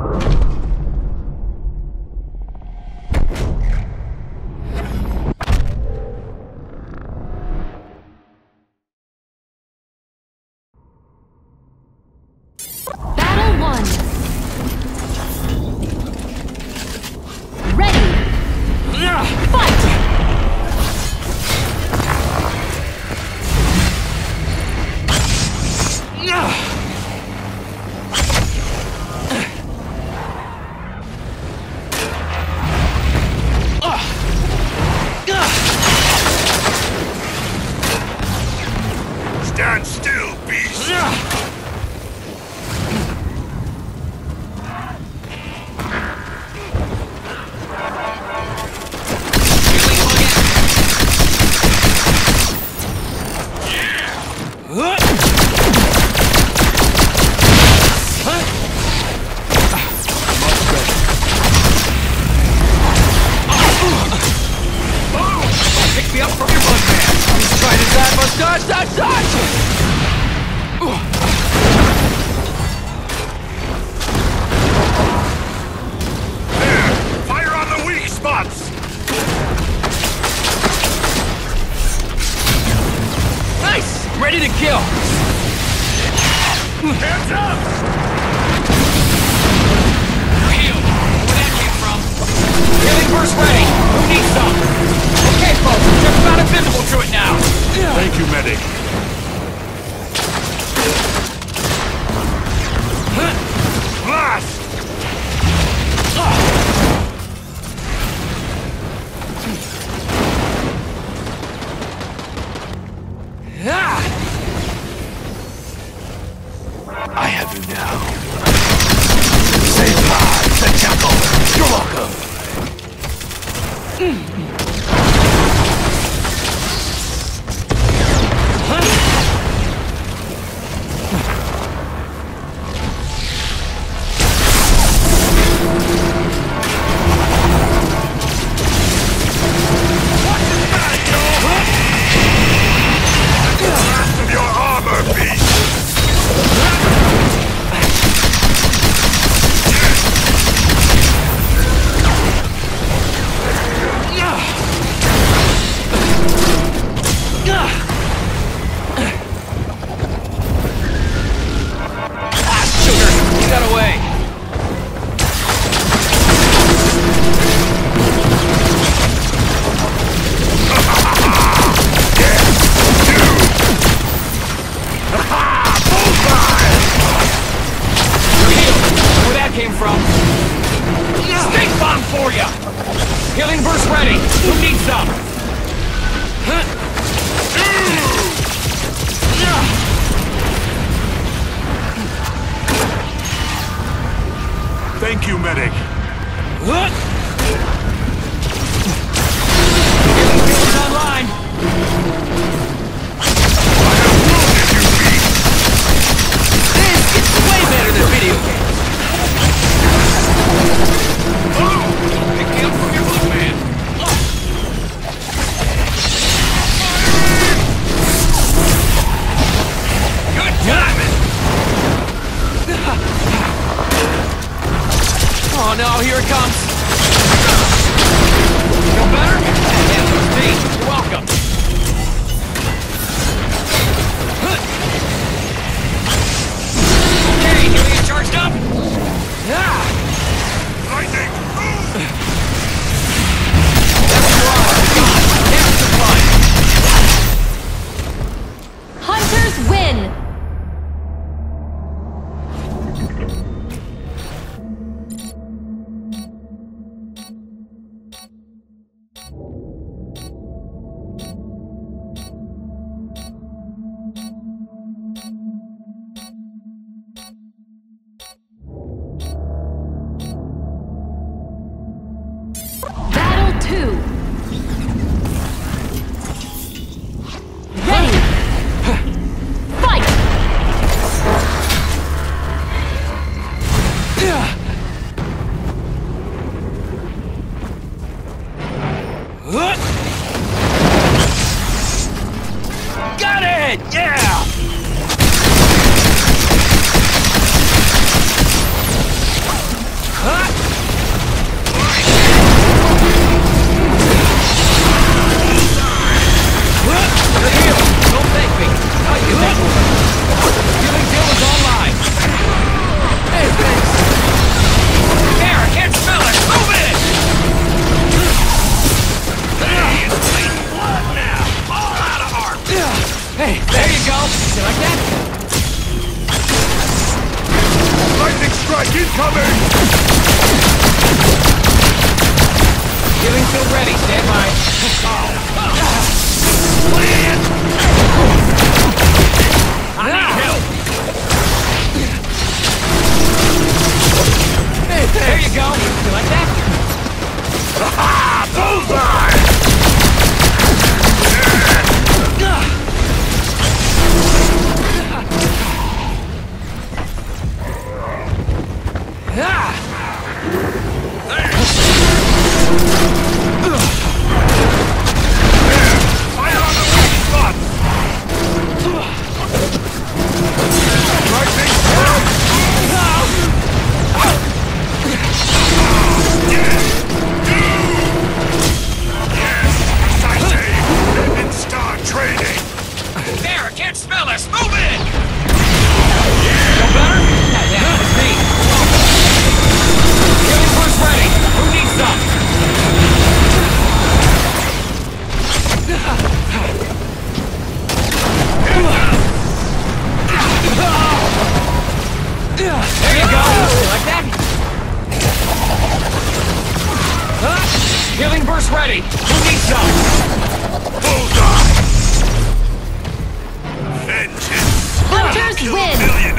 you Ready to kill! Hands up! Heal! Where that came from? Healing burst ready! Who needs some? Okay, folks, just about invisible to it now! Thank you, medic. you, medic. What? two. Hey, there you go. You like that? Lightning strike incoming! Healing still ready. Stand by. Land! I ah. there you go. You like that? Ha ha! Bullseye! Healing burst ready. Who needs some? Bullseye! Vengeance! Hunters Kill a win! million